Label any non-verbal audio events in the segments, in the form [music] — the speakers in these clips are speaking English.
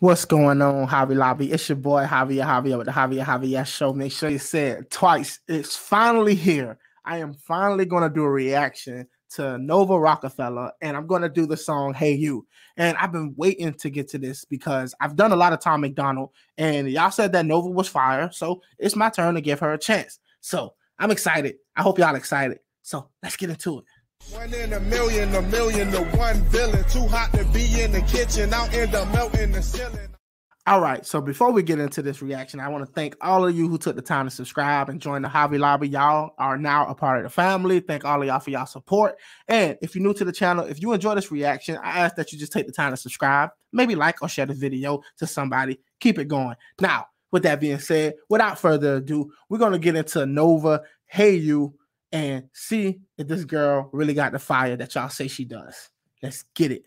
What's going on, Javi Lobby? It's your boy Javier Javier with the Javier Javier Show. Make sure you say it twice. It's finally here. I am finally going to do a reaction to Nova Rockafeller, and I'm going to do the song "Hey You." And I've been waiting to get to this because I've done a lot of Tom MacDonald, and y'all said that Nova was fire, so it's my turn to give her a chance. So I'm excited. I hope y'all excited. So let's get into it. One in a million, a million to one villain. Too hot to be in the kitchen. I'll end up melting the ceiling. All right. So before we get into this reaction, I want to thank all of you who took the time to subscribe and join the Javi Lobby. Y'all are now a part of the family. Thank all of y'all for y'all support. And if you're new to the channel, if you enjoy this reaction, I ask that you just take the time to subscribe, maybe like or share the video to somebody. Keep it going. Now, with that being said, without further ado, we're going to get into Nova, Hey You, and see if this girl really got the fire that y'all say she does. Let's get it.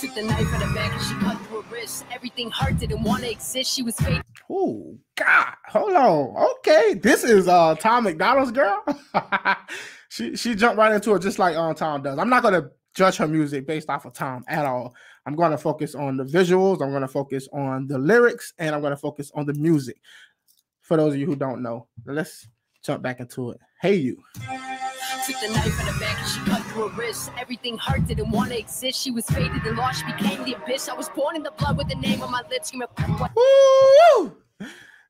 Took the knife out of bag and she cut through her wrist. Everything hurt, didn't want to exist. She was fake. Oh God, hold on. Okay, this is uh Tom MacDonald's girl. [laughs] she she jumped right into it just like um Tom does. I'm not gonna judge her music based off of Tom at all. I'm gonna focus on the visuals. I'm gonna focus on the lyrics, and I'm gonna focus on the music. For those of you who don't know, let's jump back into it. Hey, you. Took the knife out of bag and she cut through her wrist. Everything hurt, didn't want to exist. She was faded and lost. She became the abyss. I was born in the blood with the name on my lips. You Woo!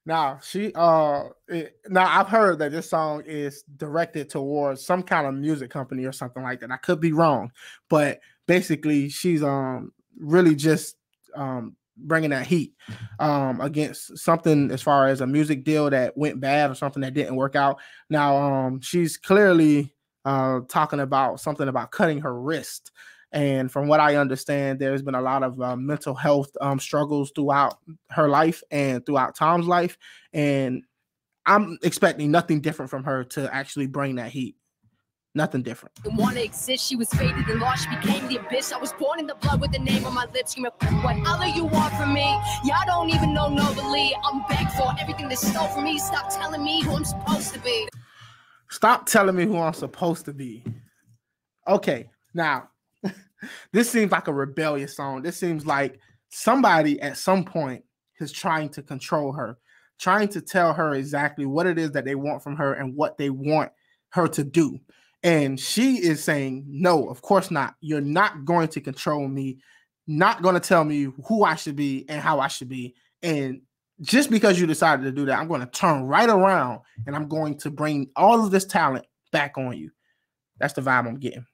Now she uh it, now I've heard that this song is directed towards some kind of music company or something like that. I could be wrong, but basically she's um really just um bringing that heat um against something as far as a music deal that went bad or something that didn't work out. Now um she's clearly uh talking about something about cutting her wrist. And from what I understand, there's been a lot of uh, mental health um, struggles throughout her life and throughout Tom's life. And I'm expecting nothing different from her to actually bring that heat. Nothing different. Didn't want to exist. She was faded and lost. She became the abyss. I was born in the blood with the name on my lips. Screaming, what other you want from me? Y'all don't even know Nobly. I'm back for everything they stole from me. Stop telling me who I'm supposed to be. Stop telling me who I'm supposed to be. Okay, now [laughs] this seems like a rebellious song. This seems like somebody at some point is trying to control her, trying to tell her exactly what it is that they want from her and what they want her to do. And she is saying, No, of course not. You're not going to control me, not going to tell me who I should be and how I should be. And just because you decided to do that, I'm going to turn right around and I'm going to bring all of this talent back on you. That's the vibe I'm getting.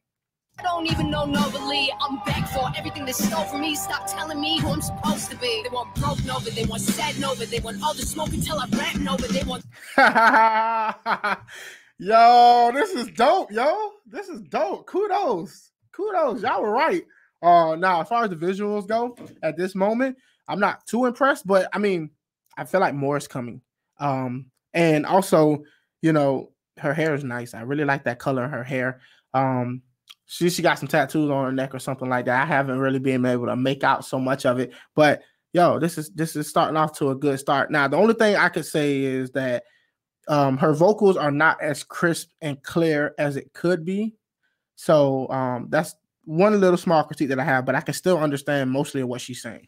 I don't even know Nobly. I'm back for everything they stole from me. Stop telling me who I'm supposed to be. They want broke Nova, they want sad Nova, they want all the smoke until I rap Nova, they want. [laughs] yo, this is dope, yo. This is dope. Kudos. Kudos. Y'all were right. Uh now as far as the visuals go at this moment, I'm not too impressed, but I mean, I feel like more is coming. Um, and also, you know, her hair is nice. I really like that color in her hair. Um, she she got some tattoos on her neck or something like that. I haven't really been able to make out so much of it, but yo, this is this is starting off to a good start. Now, the only thing I could say is that um, her vocals are not as crisp and clear as it could be. So um, that's one little small critique that I have, but I can still understand mostly what she's saying.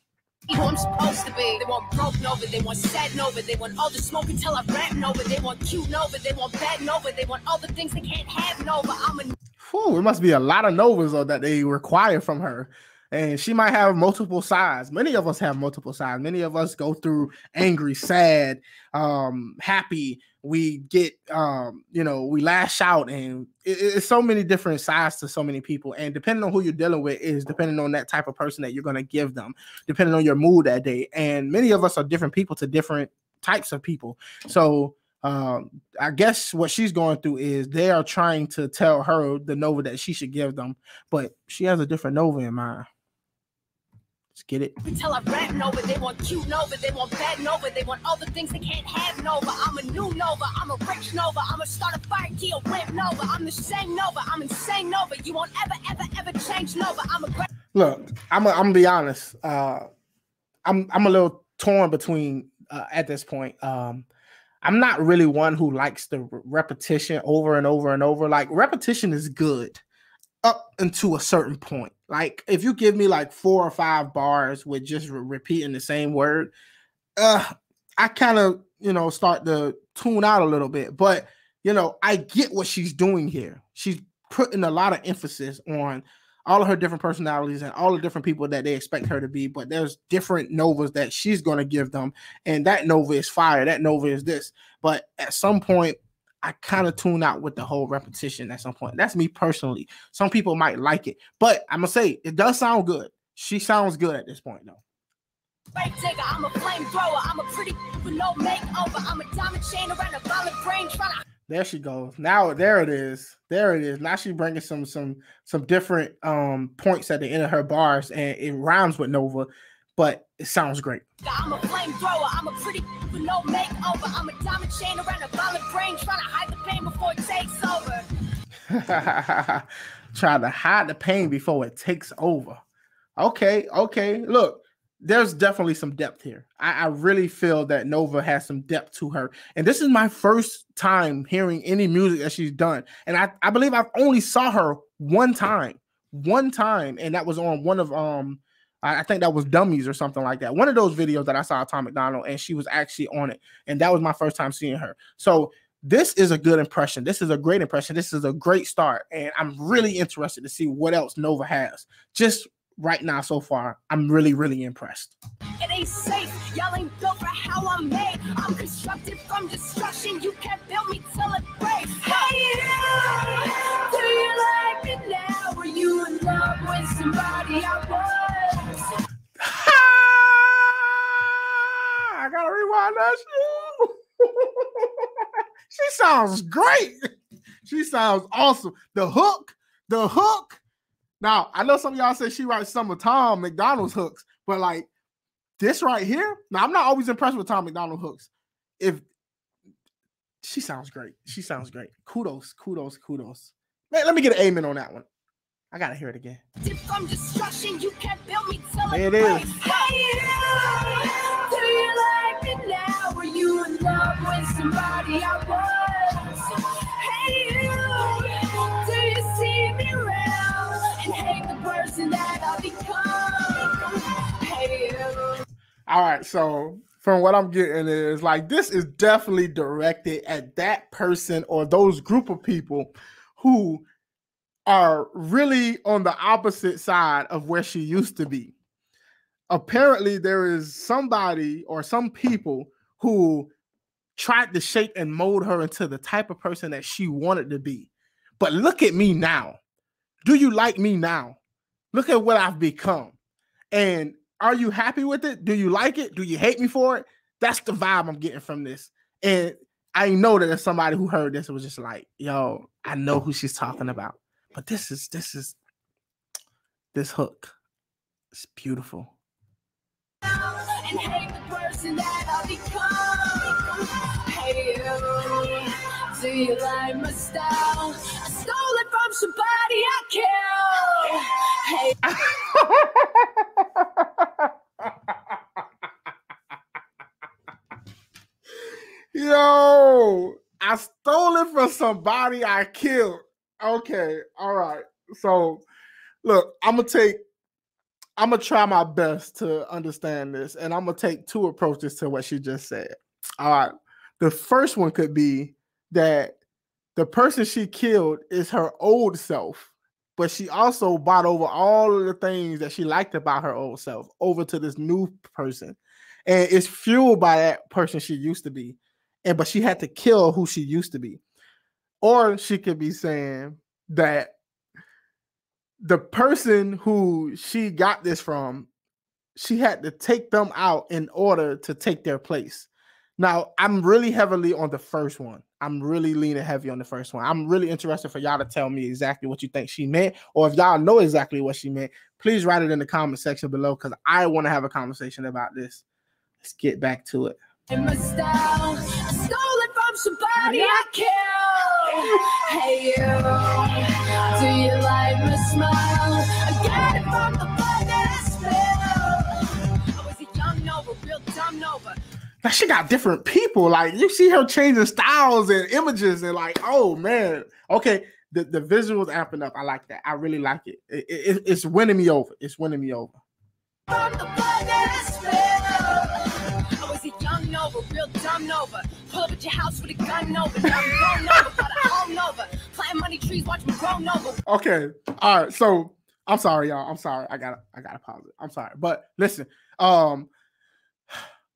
Who I'm supposed to be. They want broke Nova, they want sad Nova, they want all the smoke until I rap Nova, they want cute Nova, they want bad Nova, they want all the things they can't have Nova. I'm a Whew, it must be a lot of Novas that they require from her. And she might have multiple sides. Many of us have multiple sides. Many of us go through angry, sad, um, happy. We get, um, you know, we lash out, and it, it's so many different sides to so many people. And depending on who you're dealing with, is depending on that type of person that you're going to give them, depending on your mood that day. And many of us are different people to different types of people. So um, I guess what she's going through is they are trying to tell her the Nova that she should give them, but she has a different Nova in mind. Let's get it. Until I rap Nova, they want cute Nova, they want bad Nova, they want all the things they can't have Nova. I'm a new Nova, I'm a rich Nova, I'm a start a fire kill whip Nova. I'm the same Nova, I'm insane Nova. You won't ever, ever, ever change Nova. I'm a great. Look, I'm. A, I'm gonna be honest. Uh, I'm. I'm a little torn between uh, at this point. Um, I'm not really one who likes the repetition over and over and over. Like repetition is good up until a certain point. Like if you give me like four or five bars with just re- repeating the same word, uh, I kind of you know start to tune out a little bit. But you know, I get what she's doing here. She's putting a lot of emphasis on all of her different personalities and all the different people that they expect her to be. But there's different novas that she's going to give them, and that nova is fire. That nova is this. But at some point, I kind of tune out with the whole repetition. At some point, that's me personally. Some people might like it, but I'm gonna say it does sound good. She sounds good at this point, though. Digger, I'm a flamethrower. I'm a pretty with no makeover. I'm a diamond chain around a violent brain There she goes. Now there it is. There it is. Now she's bringing some some some different um points at the end of her bars, and it rhymes with Nova, but it sounds great. I'm a flamethrower. I'm a pretty with no makeover. I'm a diamond chain around a violent brain trying to hide the pain before it takes over. [laughs] Try to hide the pain before it takes over. Okay, okay. Look, there's definitely some depth here. I, I really feel that Nova has some depth to her. And this is my first time hearing any music that she's done. And I, I believe I've only saw her one time. One time. And that was on one of um I think that was Dummies or something like that. One of those videos that I saw Tom MacDonald, and she was actually on it. And that was my first time seeing her. So this is a good impression. This is a great impression. This is a great start. And I'm really interested to see what else Nova has. Just right now, so far, I'm really, really impressed. It ain't safe. Y'all ain't built for how I'm made. I'm constructed from destruction. Sounds great. [laughs] She sounds awesome. The hook, the hook. Now I know some of y'all say she writes some of Tom MacDonald's hooks, but like this right here. Now I'm not always impressed with Tom MacDonald hooks. If she sounds great, she sounds great. Kudos, kudos, kudos. Man, let me get an amen on that one. I gotta hear it again. From destruction, you can't build me till There it it is. Hey, you, do you like me now? Were you in love with somebody I was? All right, so from what I'm getting is like this is definitely directed at that person or those group of people who are really on the opposite side of where she used to be. Apparently, there is somebody or some people who tried to shape and mold her into the type of person that she wanted to be. But look at me now. Do you like me now? Look at what I've become. And are you happy with it? Do you like it? Do you hate me for it? That's the vibe I'm getting from this. And I know that there's somebody who heard this was just like, yo, I know who she's talking about. But this is this is this hook. It's beautiful. become. Oh, do you like my style? I stole it from somebody I killed. [laughs] Hey, Yo, I stole it from somebody I killed. Okay, all right. So, look, I'm gonna take, I'm gonna try my best to understand this, and I'm gonna take two approaches to what she just said. All right, the first one could be that the person she killed is her old self, but she also bought over all of the things that she liked about her old self over to this new person, and it's fueled by that person she used to be and but she had to kill who she used to be. Or she could be saying that the person who she got this from, she had to take them out in order to take their place. Now, I'm really heavily on the first one. I'm really leaning heavy on the first one. I'm really interested for y'all to tell me exactly what you think she meant, or if y'all know exactly what she meant, please write it in the comment section below because I want to have a conversation about this. Let's get back to it. in my style, I stole it from somebody I killed. Hey, you, Now she got different people. Like you see her changing styles and images, and like, oh man, okay, the, the visuals amping up. I like that. I really like it. It, it. It's winning me over. It's winning me over. From the blood that I spill. I was a young Nova, real dumb Nova. Pull up at your house with a gun Nova. Now Nova, got a home Nova. Planting money trees, watch me grow Nova. Okay. All right. So I'm sorry, y'all. I'm sorry. I got I got to pause it. I'm sorry. But listen, um,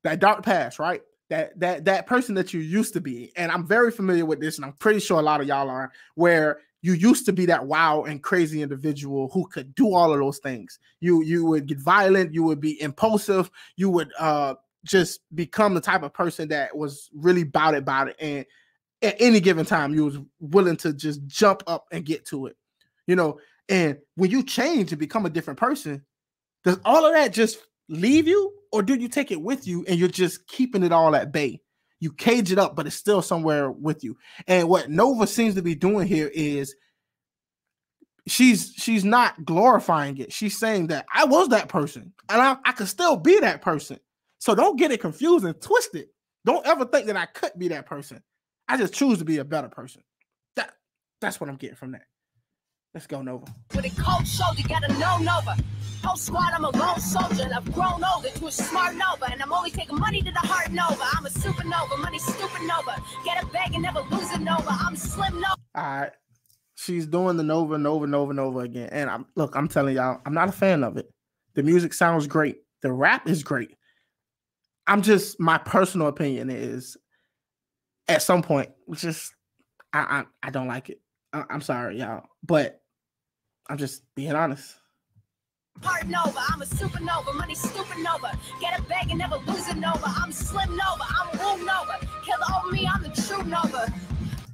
that dark past, right? That that that person that you used to be, and I'm very familiar with this, and I'm pretty sure a lot of y'all are, where you used to be that wild and crazy individual who could do all of those things. You you would get violent, you would be impulsive, you would uh just become the type of person that was really about it about it and at any given time you was willing to just jump up and get to it you know and when you change and become a different person does all of that just leave you or do you take it with you and you're just keeping it all at bay? You cage it up but it's still somewhere with you. And what nova seems to be doing here is she's she's not glorifying it. She's saying that i was that person and i, I could still be that person. So don't get it confused and twisted. Don't ever think that i could be that person. I just choose to be a better person. That that's what i'm getting from that. Let's go nova. With a cold shoulder, gotta know Nova. Whole squad, I'm a lone soldier, and I've grown older to a smart Nova. And I'm only taking money to the heart Nova. I'm a supernova, money stupid Nova. Get a bag and never lose a Nova. I'm slim Nova. all right she's doing the nova nova nova nova again and i'm look i'm telling y'all i'm not a fan of it the music sounds great the rap is great i'm just my personal opinion is at some point just i i, I don't like it I, i'm sorry y'all but i'm just being honest Heart Nova, I'm a supernova, money stupid Nova. Get a bag and never lose a Nova. I'm slim Nova, I'm woo Nova. Kill over me, I'm the true Nova.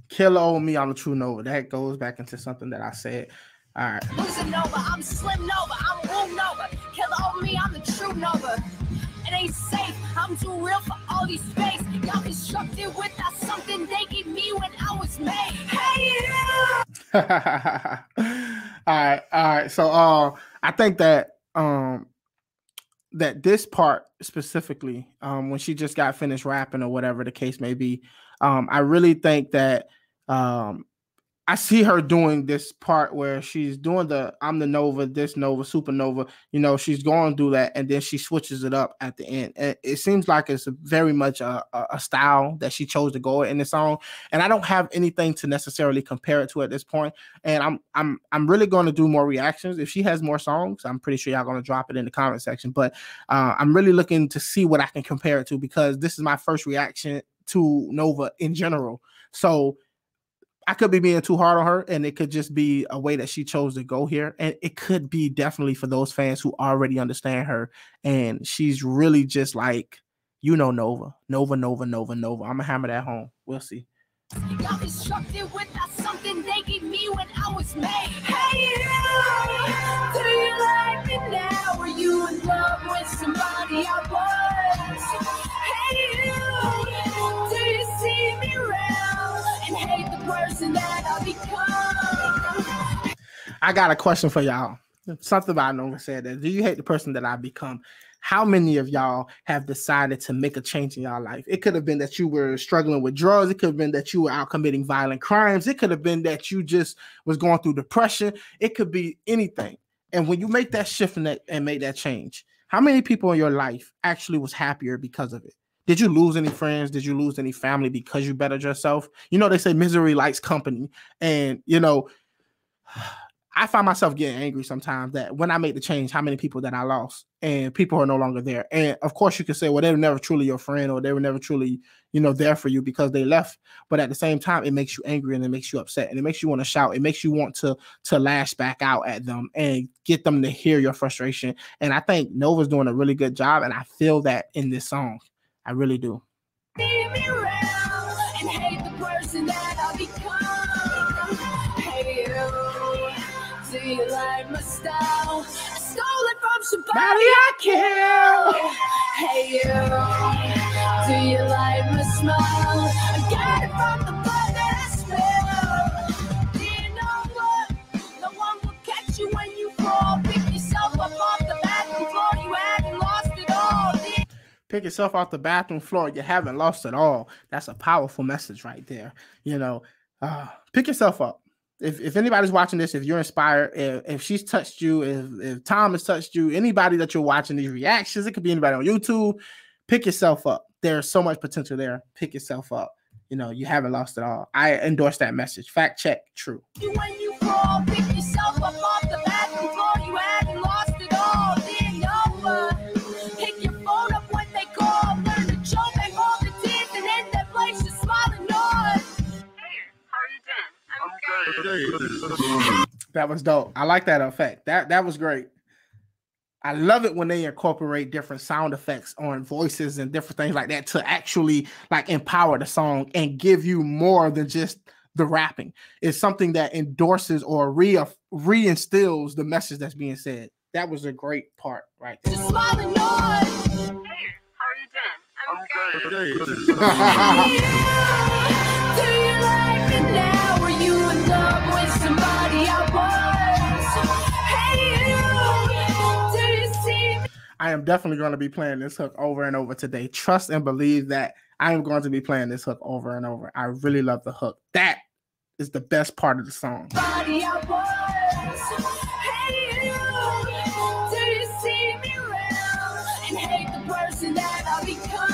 kill old me i'm the true nova that goes back into something that i said all right Lose a Nova, I'm slim Nova, I'm woo Nova. Kill over me, I'm the true Nova. It ain't safe, I'm too real for all these space. Y'all constructed without something they gave me when I was made. Hey, you! [laughs] all right, all right. So uh I think that um that this part specifically, um, when she just got finished rapping or whatever the case may be, um, I really think that um I see her doing this part where she's doing the I'm the Nova, this Nova, Supernova. You know, she's going do that, and then she switches it up at the end. And it seems like it's very much a, a, a style that she chose to go in the song. And I don't have anything to necessarily compare it to at this point. And I'm I'm I'm really going to do more reactions. If she has more songs, I'm pretty sure y'all going to drop it in the comment section. But uh, I'm really looking to see what I can compare it to because this is my first reaction to Nova in general. So I could be being too hard on her, and it could just be a way that she chose to go here. And it could be definitely for those fans who already understand her. And she's really just like, you know, Nova, Nova, Nova, Nova, Nova. I'm gonna hammer that home. We'll see. I got a question for y'all. Something about Nova said that. Do you hate the person that I become? How many of y'all have decided to make a change in y'all life? It could have been that you were struggling with drugs. It could have been that you were out committing violent crimes. It could have been that you just was going through depression. It could be anything. And when you make that shift and, that, and make that change, how many people in your life actually was happier because of it? Did you lose any friends? Did you lose any family because you bettered yourself? You know, they say misery likes company. And, you know, I find myself getting angry sometimes that when I make the change, how many people that I lost and people are no longer there. And of course, you could say, well, they were never truly your friend or they were never truly, you know, there for you because they left. But at the same time, it makes you angry and it makes you upset and it makes you want to shout. It makes you want to to lash back out at them and get them to hear your frustration. And I think Nova's doing a really good job, and I feel that in this song. I really do. Do you like my style? I stole it from somebody I kill. Hey you, do you like my smile? I got it from the blood that I spill. Do you know what? No one will catch you when you fall. Pick yourself up off the bathroom floor. You haven't lost it all. You Pick yourself off the bathroom floor. You haven't lost it all. That's a powerful message right there. You know, uh, pick yourself up. If, if anybody's watching this, if you're inspired, if, if she's touched you, if, if Tom has touched you, anybody that you're watching these reactions, it could be anybody on YouTube, pick yourself up. There's so much potential there. Pick yourself up. You know, you haven't lost it all. I endorse that message. Fact check, true. That was dope. I like that effect. That that was great. I love it when they incorporate different sound effects on voices and different things like that to actually like empower the song and give you more than just the rapping. It's something that endorses or re reinstills the message that's being said. That was a great part right there. Just smiling on. Do I am definitely going to be playing this hook over and over today. Trust and believe that I am going to be playing this hook over and over. I really love the hook. That is the best part of the song. Body I was. Hey, you. Do you see me around? And hate the person that I become?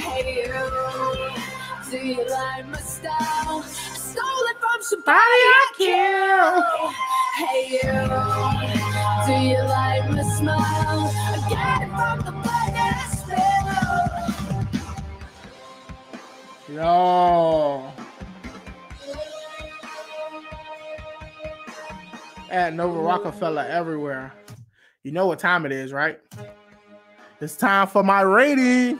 Hey, you. Do you like my style? Stole it from somebody I killed. Hey, you. Do you like my smile? I got it from the. Yo. At Nova Rockafeller everywhere. You know what time it is, right? It's time for my rating.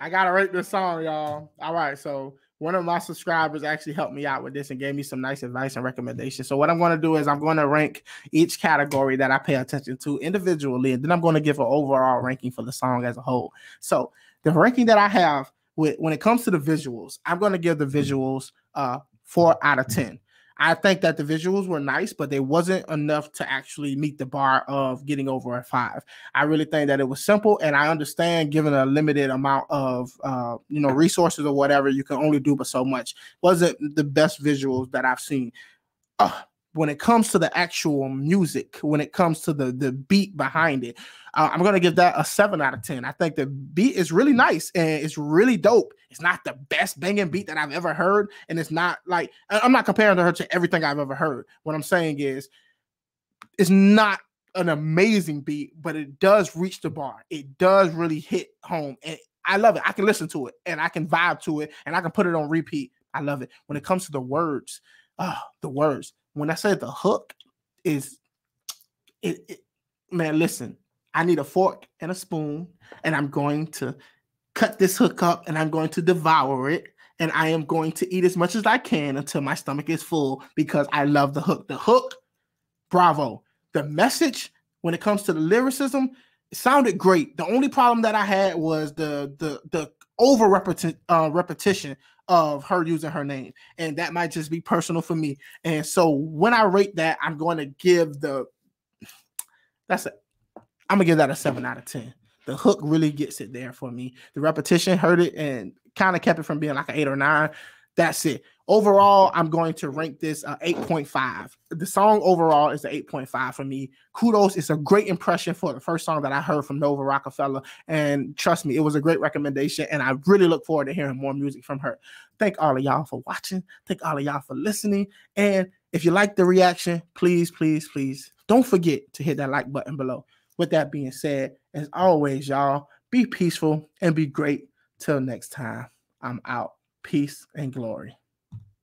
I gotta rate this song, y'all. All right, so one of my subscribers actually helped me out with this and gave me some nice advice and recommendations. So what I'm going to do is I'm going to rank each category that I pay attention to individually, and then I'm going to give an overall ranking for the song as a whole. So the ranking that I have with when it comes to the visuals, I'm going to give the visuals uh four out of ten. I think that the visuals were nice, but they wasn't enough to actually meet the bar of getting over a five. I really think that it was simple, and I understand given a limited amount of uh, you know resources or whatever, you can only do but so much. Wasn't the best visuals that I've seen. Uh, when it comes to the actual music, when it comes to the the beat behind it, uh, I'm gonna give that a seven out of ten. I think the beat is really nice and it's really dope. It's not the best banging beat that I've ever heard, and it's not like I'm not comparing her to everything I've ever heard. What I'm saying is, it's not an amazing beat, but it does reach the bar. It does really hit home, and I love it. I can listen to it and I can vibe to it, and I can put it on repeat. I love it. When it comes to the words, oh, the words. When I say the hook is, it, it man, listen. I need a fork and a spoon, and I'm going to cut this hook up and I'm going to devour it. And I am going to eat as much as I can until my stomach is full because I love the hook. The hook, bravo. The message, when it comes to the lyricism, sounded great. The only problem that I had was the the the over repeti- uh, repetition of her using her name, and that might just be personal for me. And so when I rate that, I'm going to give the that's a I'm gonna give that a seven out of ten. The hook really gets it there for me. The repetition hurt it and kind of kept it from being like an eight or nine. That's it. Overall, I'm going to rank this uh, a 8.5. The song overall is an 8.5 for me. Kudos. It's a great impression for the first song that I heard from Nova Rockafeller. And trust me, it was a great recommendation. And I really look forward to hearing more music from her. Thank all of y'all for watching. Thank all of y'all for listening. And if you like the reaction, please, please, please don't forget to hit that like button below. With that being said, as always, y'all, be peaceful and be great. Till next time, I'm out. Peace and glory.